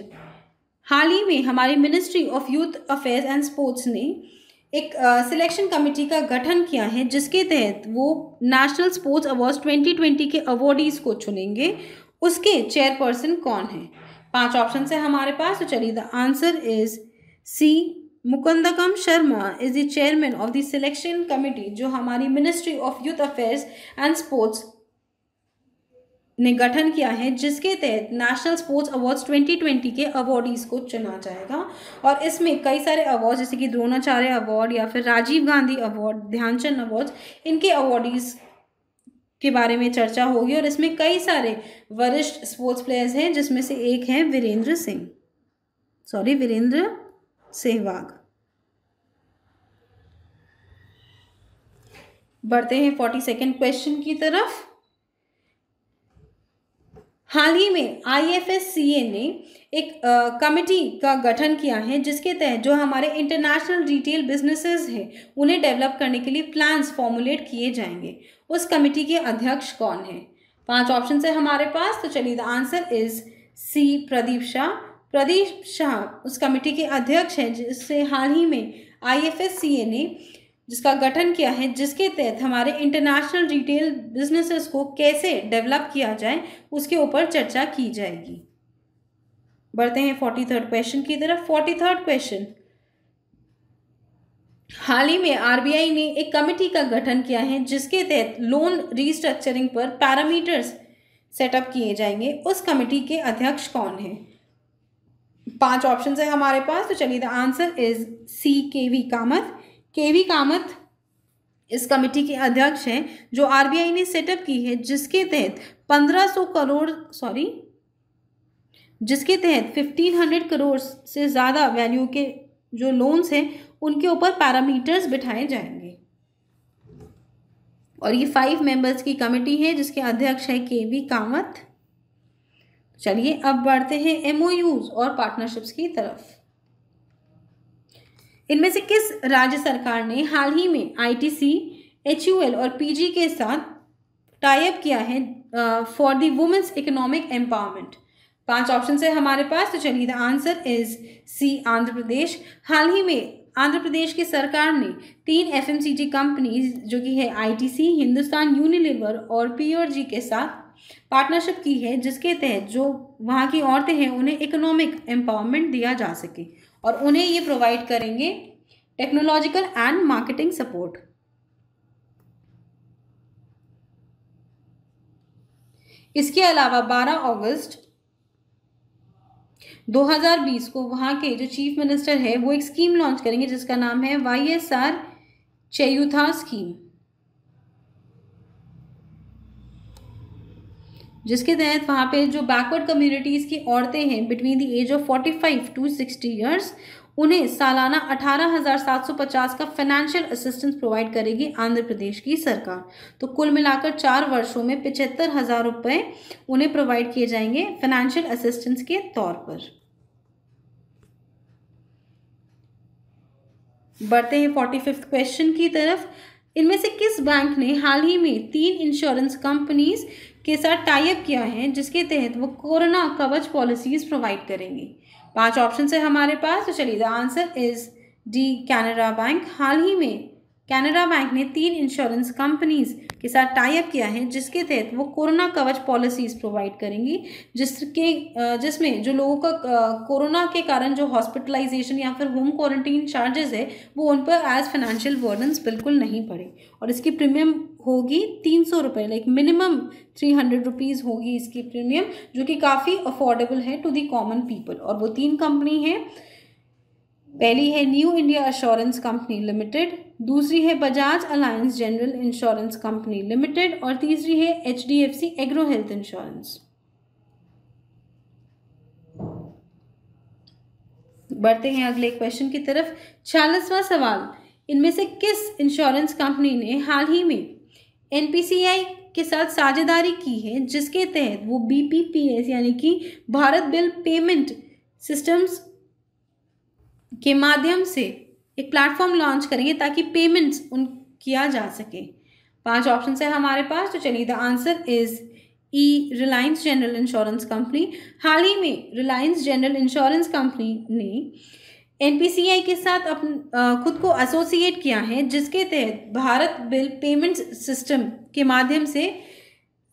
[SPEAKER 1] हाल ही में हमारी ministry of youth affairs and sports ने एक सिलेक्शन uh, कमेटी का गठन किया है जिसके तहत वो नेशनल स्पोर्ट्स अवार्ड्स 2020 के अवॉर्डीज को चुनेंगे। उसके चेयरपर्सन कौन है? पाँच ऑप्शन है हमारे पास तो चलिए the answer is C Mukundakam Sharma is the chairman of the selection committee जो हमारी ministry of youth affairs and sports ने गठन किया है, जिसके तहत नेशनल स्पोर्ट्स अवार्ड्स 2020 के अवार्डीज़ को चुना जाएगा। और इसमें कई सारे अवार्ड जैसे कि द्रोणाचार्य अवार्ड या फिर राजीव गांधी अवार्ड ध्यानचंद अवार्ड इनके अवार्डीज़ के बारे में चर्चा होगी। और इसमें कई सारे वरिष्ठ स्पोर्ट्स प्लेयर्स हैं, जिसमें से एक हैं वीरेंद्र सिंह। सॉरी वीरेंद्र सहवाग। बढ़ते हैं फोर्टी सेकेंड क्वेश्चन की तरफ़। हाल ही में आईएफएससीए ने एक कमेटी का गठन किया है, जिसके तहत जो हमारे इंटरनेशनल रिटेल बिजनेसेस हैं, उन्हें डेवलप करने के लिए प्लान्स फॉर्मुलेट किए जाएँगे। उस कमेटी के अध्यक्ष कौन है? पाँच ऑप्शन है हमारे पास तो चलिए the answer is C Pradeep Shah. Pradeep Shah उस कमेटी के अध्यक्ष हैं, जिससे हाल ही में आईएफएससीए ने जिसका गठन किया है, जिसके तहत हमारे इंटरनेशनल रिटेल बिजनेसेस को कैसे डेवलप किया जाए, उसके ऊपर चर्चा की जाएगी। बढ़ते हैं फोर्टी थर्ड क्वेश्चन की तरफ़। फोर्टी थर्ड क्वेश्चन हाल ही में आरबीआई ने एक कमेटी का गठन किया है, जिसके तहत लोन रीस्ट्रक्चरिंग पर पैरामीटर्स सेटअप किए जाएँगे। उस कमेटी के अध्यक्ष कौन है? पाँच ऑप्शन है हमारे पास तो चलिए द आंसर इज़ सी के वी कामत के वी कामत इस कमेटी के अध्यक्ष हैं, जो आरबीआई ने सेटअप की है, जिसके तहत 1500 करोड़, सॉरी, जिसके तहत 1500 करोड़ से ज़्यादा वैल्यू के जो लोन्स हैं, उनके ऊपर पैरामीटर्स बिठाए जाएँगे। और ये फाइव मेंबर्स की कमेटी है, जिसके अध्यक्ष है के वी कामत। चलिए, अब बढ़ते हैं एमओयूज और पार्टनरशिप्स की तरफ़। इनमें से किस राज्य सरकार ने हाल ही में आईटीसी एचयूएल और पीजी के साथ टाइप किया है for the women's economic empowerment पाँच ऑप्शन है हमारे पास तो चलिए the answer is C Andhra Pradesh हाल ही में आंध्र प्रदेश की सरकार ने तीन एफएमसीजी कंपनीज़ जो कि है आईटीसी हिंदुस्तान यूनिलीवर और पीओजी के साथ पार्टनरशिप की है, जिसके तहत जो वहाँ की औरतें हैं, उन्हें इकोनॉमिक एम्पावरमेंट दिया जा सके। और उन्हें ये प्रोवाइड करेंगे टेक्नोलॉजिकल एंड मार्केटिंग सपोर्ट इसके अलावा 12 अगस्त 2020 को वहाँ के जो चीफ मिनिस्टर है, वो एक स्कीम लॉन्च करेंगे जिसका नाम है Y S R Cheyutha scheme जिसके तहत वहाँ पे जो बैकवर्ड कम्युनिटीज़ की औरतें हैं between the age of forty five to sixty years उन्हें सालाना अठारह हज़ार सात सौ पचास का फाइनेंशियल असिस्टेंस प्रोवाइड करेगी आंध्र प्रदेश की सरकार। तो कुल मिलाकर चार वर्षों में पिचहत्तर हज़ार रुपये उन्हें प्रोवाइड किए जाएँगे फाइनेंशियल असिस्टेंस के तौर पर। बढ़ते हैं फोर्टी फिफ्थ क्वेश्चन की तरफ़। इनमें से किस बैंक ने हाल ही में तीन इंश्योरेंस कंपनीज़ के साथ टाइप किया है, जिसके तहत वो कोरोना कवच पॉलिसीज़ प्रोवाइड करेंगे। पाँच ऑप्शन है हमारे पास तो चलिए the answer is D Canara bank हाल ही में कैनरा बैंक ने तीन इंश्योरेंस कंपनीज़ के साथ टाइप किया है, जिसके तहत वो कोरोना कवच पॉलिसीज़ प्रोवाइड करेंगी जिसके जिसमें जो लोगों का कोरोना के कारण जो हॉस्पिटलाइजेशन या फिर होम क्वारंटीन चार्जेस है, वो उन पर एज फाइनेंशियल बर्डन्स बिल्कुल नहीं पड़े। और इसकी प्रीमियम होगी तीन सौ रुपये like minimum three hundred rupees होगी इसकी प्रीमियम जो कि काफ़ी अफोर्डेबल है टू दी कॉमन पीपल और वो तीन कंपनी है। पहली है New India assurance company limited दूसरी है Bajaj Allianz general insurance company limited और तीसरी है एच डी एफ़ सी एग्रो हेल्थ इंश्योरेंस बढ़ते हैं अगले क्वेश्चन की तरफ़। छियालीसवां सवाल, इनमें से किस इंश्योरेंस कंपनी ने हाल ही में एनपीसीआई के साथ साझेदारी की है, जिसके तहत वो बीपीपीएस यानी कि भारत बिल पेमेंट सिस्टम्स के माध्यम से एक प्लेटफॉर्म लॉन्च करेंगे ताकि पेमेंट्स उन किया जा सके। पाँच ऑप्शन है हमारे पास तो चलिए the answer is E, Reliance general insurance company. हाल ही में रिलायंस जनरल इंश्योरेंस कंपनी ने एनपीसीआई के साथ अपन खुद को एसोसिएट किया है, जिसके तहत भारत बिल पेमेंट सिस्टम के माध्यम से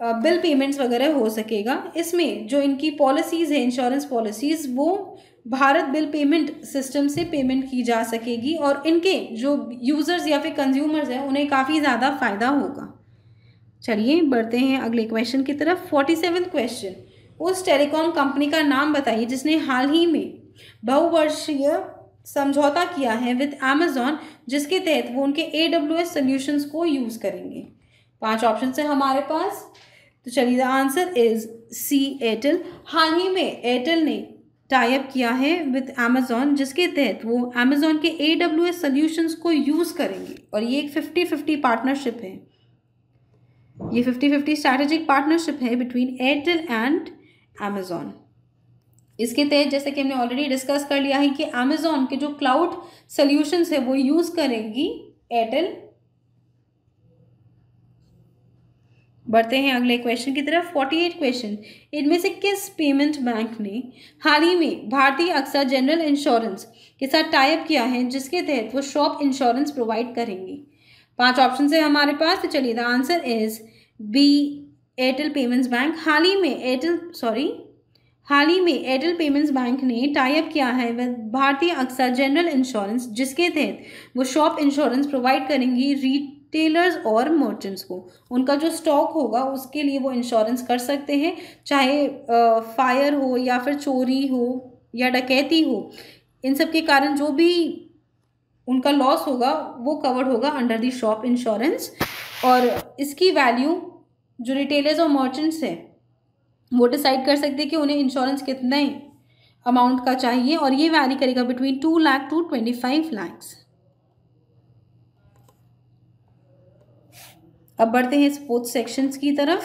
[SPEAKER 1] बिल पेमेंट्स वगैरह हो सकेगा। इसमें जो इनकी पॉलिसीज़ है इंश्योरेंस पॉलिसीज़ वो भारत बिल पेमेंट सिस्टम से पेमेंट की जा सकेगी और इनके जो यूज़र्स या फिर कंज्यूमर्स हैं, उन्हें काफ़ी ज़्यादा फ़ायदा होगा। चलिए, बढ़ते हैं अगले क्वेश्चन की तरफ़। फोर्टी सेवन क्वेश्चन उस टेलीकॉम कंपनी का नाम बताइए, जिसने हाल ही में बहुवर्षीय समझौता किया है विद अमेजोन जिसके तहत वो उनके ए डब्ल्यू एस सोल्यूशंस को यूज़ करेंगे। पाँच ऑप्शन है हमारे पास। तो चलिए आंसर इज़ सी एयरटेल हाल ही में एयरटेल ने टाइप किया है विद अमेजोन जिसके तहत वो अमेजोन के ए डब्ल्यू एस सोल्यूशंस को यूज़ करेंगे। और ये एक फिफ्टी फिफ्टी पार्टनरशिप है। ये फिफ्टी फिफ्टी स्ट्रैटेजिक पार्टनरशिप है बिटवीन एयरटेल एंड अमेजोन इसके तहत जैसे कि हमने ऑलरेडी डिस्कस कर लिया है कि अमेजोन के जो क्लाउड सोल्यूशंस है, वो यूज़ करेंगी एयरटेल बढ़ते हैं अगले क्वेश्चन की तरफ़। फोर्टी एट क्वेश्चन इनमें से किस पेमेंट बैंक ने हाल ही में भारतीय अक्सर जनरल इंश्योरेंस के साथ टाइप किया है, जिसके तहत वो शॉप इंश्योरेंस प्रोवाइड करेंगी? पाँच ऑप्शन है हमारे पास। तो चलिए the answer is B Airtel payments bank हाल ही में एयरटेल सॉरी हाल ही में एयरटेल पेमेंट्स बैंक ने टाइप किया है विद भारतीय अक्सर जनरल इंश्योरेंस जिसके तहत वो शॉप इंश्योरेंस प्रोवाइड करेंगी रिटेलर्स और मर्चेंट्स को। उनका जो स्टॉक होगा, उसके लिए वो इंश्योरेंस कर सकते हैं, चाहे फायर हो या फिर चोरी हो या डकैती हो। इन सब के कारण जो भी उनका लॉस होगा, वो कवर्ड होगा अंडर दी शॉप इंश्योरेंस और इसकी वैल्यू जो रिटेलर्स और मर्चेंट्स हैं वो डिसाइड कर सकते हैं कि उन्हें इंश्योरेंस कितने अमाउंट का चाहिए और ये वैरी करेगा between two lakh to twenty five lakhs अब बढ़ते हैं स्पोर्ट्स सेक्शंस की तरफ़.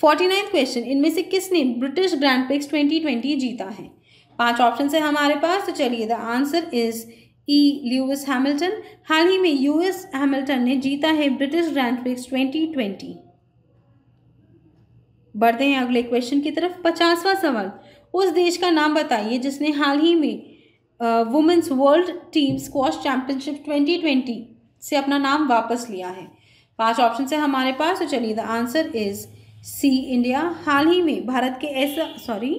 [SPEAKER 1] फोर्टी नाइन्थ क्वेश्चन इनमें से किसने British Grand Prix twenty twenty जीता है? पाँच ऑप्शन है हमारे पास तो चलिए the answer is E Lewis Hamilton हाल ही में यूएस हैमिल्टन ने जीता है British Grand Prix twenty twenty बढ़ते हैं अगले क्वेश्चन की तरफ़, पचासवा सवाल। उस देश का नाम बताइए जिसने हाल ही में women's world team squash championship 2020 से अपना नाम वापस लिया है। पाँच ऑप्शन है हमारे पास तो चलिए the answer is C India हाल ही में भारत के एस सॉरी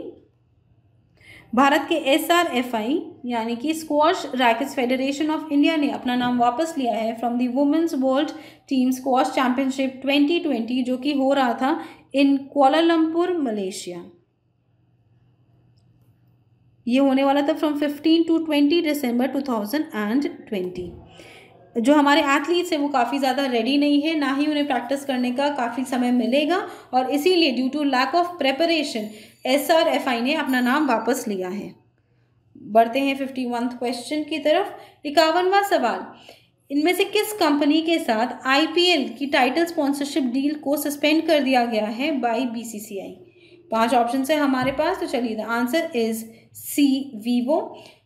[SPEAKER 1] भारत के एस आर एफ़ आई यानी कि squash rackets federation of India ने अपना नाम वापस लिया है from the women's world team squash championship 2020 जो कि हो रहा था इन कोलालमपुर मलेशिया ये होने वाला था फ्रॉम 15 टू 20 दिसंबर 2020 जो हमारे एथलीट्स हैं, वो काफ़ी ज़्यादा रेडी नहीं है, ना ही उन्हें प्रैक्टिस करने का काफ़ी समय मिलेगा और इसीलिए due to lack of preparation S R F I ने अपना नाम वापस लिया है। बढ़ते हैं फिफ्टी वन क्वेश्चन की तरफ़। इक्यावनवा सवाल। इनमें से किस कंपनी के साथ आईपीएल की टाइटल स्पॉन्सरशिप डील को सस्पेंड कर दिया गया है बाय बीसीसीआई पाँच ऑप्शन है हमारे पास तो चलिए the answer is C Vivo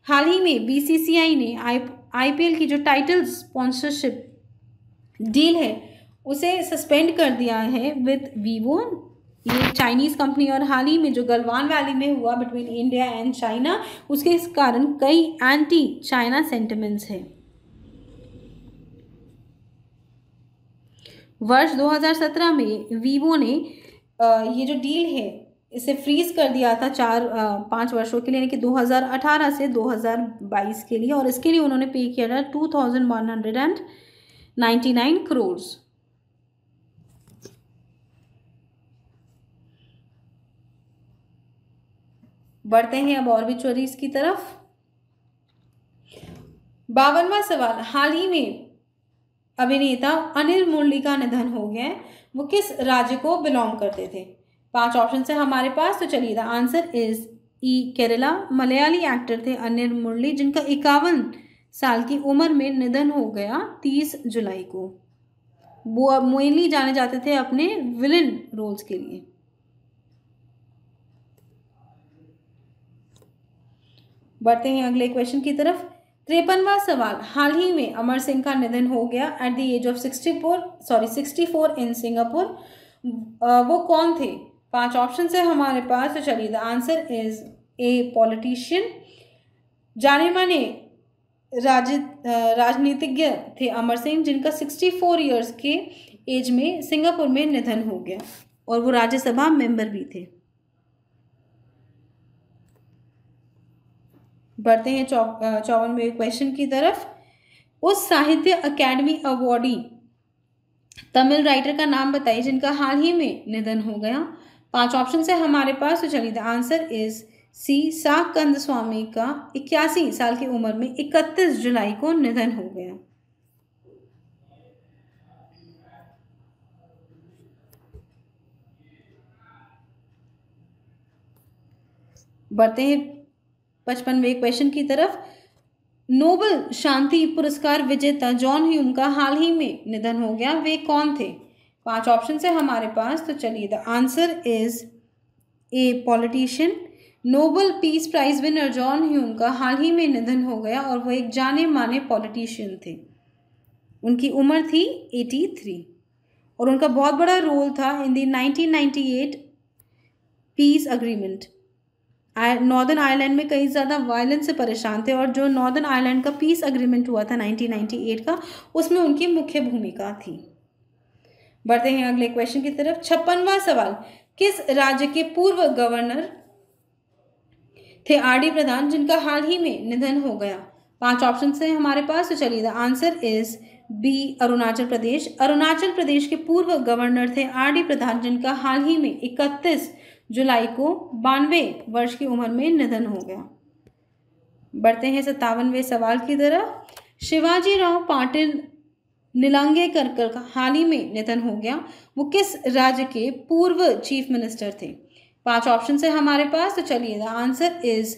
[SPEAKER 1] हाल ही में बीसीसीआई ने आई आईपीएल की जो टाइटल स्पॉन्सरशिप डील है, उसे सस्पेंड कर दिया है विद वीवो ये चाइनीज़ कंपनी और हाल ही में जो गलवान वैली में हुआ बिटवीन इंडिया एंड चाइना उसके कारण कई एंटी चाइना सेंटिमेंट्स हैं। वर्ष 2017 में वीवो ने ये जो डील है, इसे फ्रीज कर दिया था चार पाँच वर्षों के लिए, यानी कि 2018 से 2022 के लिए, और इसके लिए उन्होंने पे किया था two thousand one hundred and ninety nine crores बढ़ते हैं अब और भी चोरीज की तरफ़। बावनवा सवाल, हाल ही में अभिनेता अनिल मुरली का निधन हो गया है। वो किस राज्य को बिलोंग करते थे? पाँच ऑप्शन है हमारे पास तो चलिए the answer is E Kerala Malayali actor थे अनिल मुरली, जिनका इक्यावन साल की उम्र में निधन हो गया तीस जुलाई को। वो मोइनली जाने जाते थे अपने विलन रोल्स के लिए। बढ़ते हैं अगले क्वेश्चन की तरफ़। तिरपनवा सवाल, हाल ही में अमर सिंह का निधन हो गया at the age of sixty four sorry sixty four in Singapore वो कौन थे? पाँच ऑप्शन है हमारे पास तो चलिए the answer is A politician जाने माने राज राजनीतिज्ञ थे अमर सिंह, जिनका सिक्सटी फोर ईयर्स के एज में सिंगापुर में निधन हो गया, और वो राज्यसभा मेंबर भी थे। बढ़ते हैं चौवनवे क्वेश्चन की तरफ़। उस साहित्य अकेडमी अवॉर्डी तमिल राइटर का नाम बताइए, जिनका हाल ही में निधन हो गया। पाँच ऑप्शन है हमारे पास तो चलिए द आंसर इज़ सी साक कंद स्वामी का इक्यासी साल की उम्र में इकतीस जुलाई को निधन हो गया। बढ़ते हैं पचपनवे क्वेश्चन की तरफ़, नोबल शांति पुरस्कार विजेता जॉन ह्यूम का हाल ही में निधन हो गया। वे कौन थे? पाँच ऑप्शन है हमारे पास तो चलिए the answer is A politician Nobel peace prize winner John Hume का हाल ही में निधन हो गया और वो एक जाने माने पॉलिटिशियन थे। उनकी उम्र थी एटी थ्री और उनका बहुत बड़ा रोल था in the nineteen ninety eight peace agreement Northern Ireland में कई ज़्यादा वायलेंस से परेशान थे और जो नॉर्दर्न आयरलैंड का पीस अग्रीमेंट हुआ था 1998 का, उसमें उनकी मुख्य भूमिका थी। बढ़ते हैं अगले क्वेश्चन की तरफ़। छप्पनवा सवाल, किस राज्य के पूर्व गवर्नर थे आर डी प्रधान, जिनका हाल ही में निधन हो गया? पाँच ऑप्शन से हमारे पास तो चलिए the answer is B Arunachal Pradesh. Arunachal Pradesh के पूर्व गवर्नर थे आर डी प्रधान, जिनका हाल ही में इकतीस जुलाई को बानवे वर्ष की उम्र में निधन हो गया। बढ़ते हैं सत्तावनवे सवाल की तरफ़। शिवाजी राव पाटिल निलंगेकर का हाल ही में निधन हो गया। वो किस राज्य के पूर्व चीफ मिनिस्टर थे? पाँच ऑप्शन है हमारे पास तो चलिए the answer is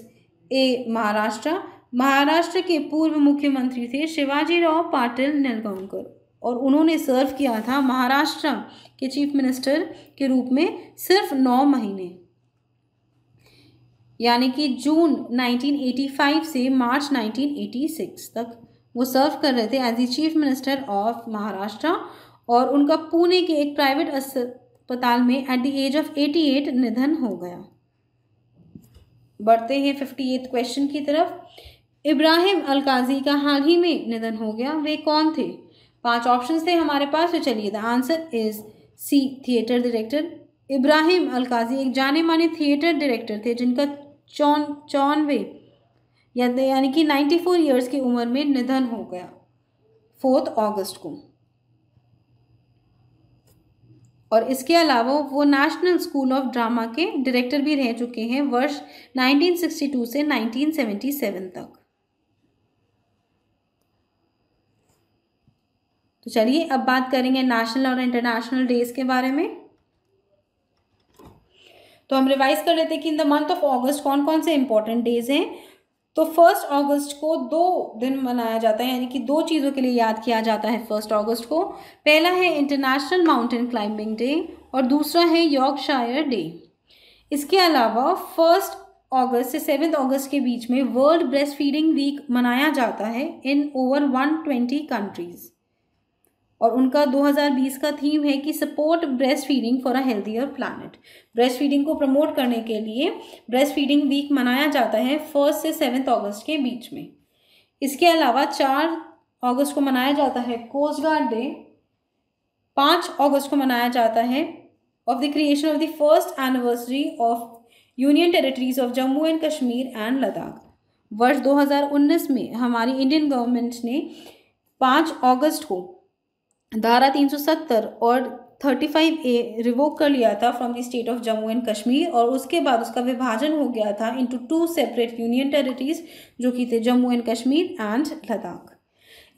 [SPEAKER 1] A, Maharashtra. Maharashtra के पूर्व मुख्यमंत्री थे शिवाजी राव पाटिल निलगांवकर और उन्होंने सर्व किया था महाराष्ट्र के चीफ मिनिस्टर के रूप में सिर्फ़ नौ महीने। यानी कि जून 1985 से मार्च 1986 तक वो सर्व कर रहे थे as the chief minister of Maharashtra और उनका पुणे के एक प्राइवेट अस्पताल में एट द एज ऑफ़ 88 निधन हो गया। बढ़ते हैं फिफ्टी एथ क्वेश्चन की तरफ़। इब्राहिम अलकाजी का हाल ही में निधन हो गया। वे कौन थे? पाँच ऑप्शंस थे हमारे पास तो चलिए the answer is C theatre director Ibrahim Alkazi एक जाने माने थिएटर डायरेक्टर थे, जिनका चौन, चौनवे यानी कि नाइन्टी फोर ईयर्स की उम्र में निधन हो गया फोर्थ अगस्त को। और इसके अलावा वो नेशनल स्कूल ऑफ़ ड्रामा के डायरेक्टर भी रह चुके हैं, वर्ष 1962 से 1977 तक। तो चलिए अब बात करेंगे नेशनल और इंटरनेशनल डेज़ के बारे में। तो हम रिवाइज कर लेते हैं कि in the month of August कौन कौन से इंपॉर्टेंट डेज़ हैं। तो फ़र्स्ट अगस्त को दो दिन मनाया जाता है, यानी कि दो चीज़ों के लिए याद किया जाता है फ़र्स्ट अगस्त को। पहला है इंटरनेशनल माउंटेन क्लाइंबिंग डे और दूसरा है यॉर्कशायर डे इसके अलावा फ़र्स्ट अगस्त से सेवेंथ अगस्त के बीच में वर्ल्ड ब्रेस्ट फीडिंग वीक मनाया जाता है in over one twenty countries और उनका 2020 का थीम है कि support breast feeding for a healthier planet breast feeding को प्रमोट करने के लिए ब्रेस्ट फीडिंग वीक मनाया जाता है फ़र्स्ट से सेवेंथ अगस्त के बीच में. इसके अलावा चार अगस्त को मनाया जाता है कोस्ट गार्ड डे पाँच अगस्त को मनाया जाता है of the creation of the first anniversary of union territories of Jammu and Kashmir and Ladakh वर्ष 2019 में हमारी इंडियन गवर्नमेंट ने पाँच अगस्त को धारा 370 और थर्टी फाइव ए रिवोक कर लिया था from the state of Jammu and Kashmir और उसके बाद उसका विभाजन हो गया था into two separate union territories जो कि थे जम्मू एंड कश्मीर एंड लद्दाख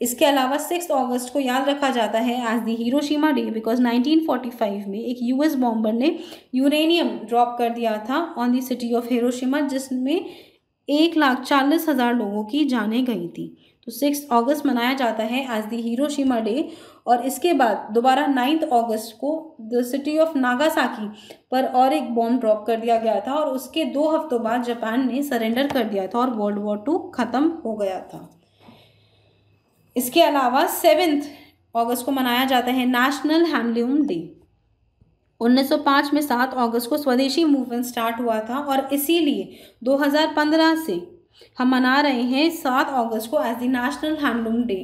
[SPEAKER 1] इसके अलावा सिक्स अगस्त को याद रखा जाता है as the Hiroshima day because 1945 में एक यूएस बॉम्बर ने यूरेनियम ड्रॉप कर दिया था on the city of Hiroshima जिसमें एक लाख चालीस हज़ार लोगों की जानें गई थी। तो सिक्स अगस्त मनाया जाता है एज दी हिरोशिमा डे और इसके बाद दोबारा नाइन्थ अगस्त को द सिटी ऑफ़ नागासाकी पर और एक बॉम्ब ड्रॉप कर दिया गया था और उसके दो हफ्तों बाद जापान ने सरेंडर कर दिया था और वर्ल्ड वॉर टू ख़त्म हो गया था। इसके अलावा सेवेंथ अगस्त को मनाया जाता है नेशनल हैंडलूम डे। 1905 में सात अगस्त को स्वदेशी मूवमेंट स्टार्ट हुआ था और इसीलिए 2015 से हम मना रहे हैं सात अगस्त को as the national handloom day.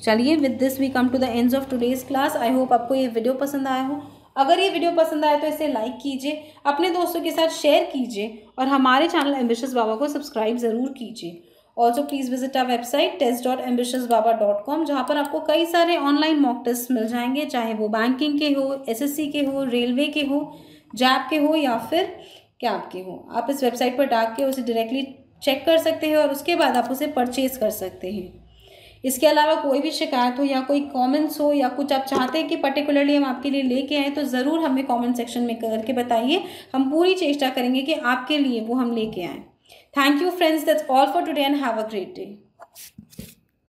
[SPEAKER 1] चलिए with this we come to the end of today's class I hope आपको ये वीडियो पसंद आया हो। अगर ये वीडियो पसंद आए तो इसे लाइक कीजिए, अपने दोस्तों के साथ शेयर कीजिए, और हमारे चैनल एम्बिशस बाबा को सब्सक्राइब ज़रूर कीजिए। Also please visit our website test dot ambitious baba dot com जहाँ पर आपको कई सारे ऑनलाइन मॉक टेस्ट मिल जाएँगे, चाहे वो बैंकिंग के हो एसएससी के हो रेलवे के हो जैप के हो, या फिर कैब के हो। आप इस वेबसाइट पर डाक के उसे डायरेक्टली चेक कर सकते हैं, और उसके बाद आप उसे परचेज कर सकते हैं। इसके अलावा कोई भी शिकायत हो या कोई कमेंट्स हो या कुछ आप चाहते हैं कि पर्टिकुलरली हम आपके लिए लेके आए तो ज़रूर हमें कमेंट सेक्शन में करके बताइए हम पूरी चेष्टा करेंगे कि आपके लिए वो हम लेके आएँ thank you friends that's all for today and have a great day.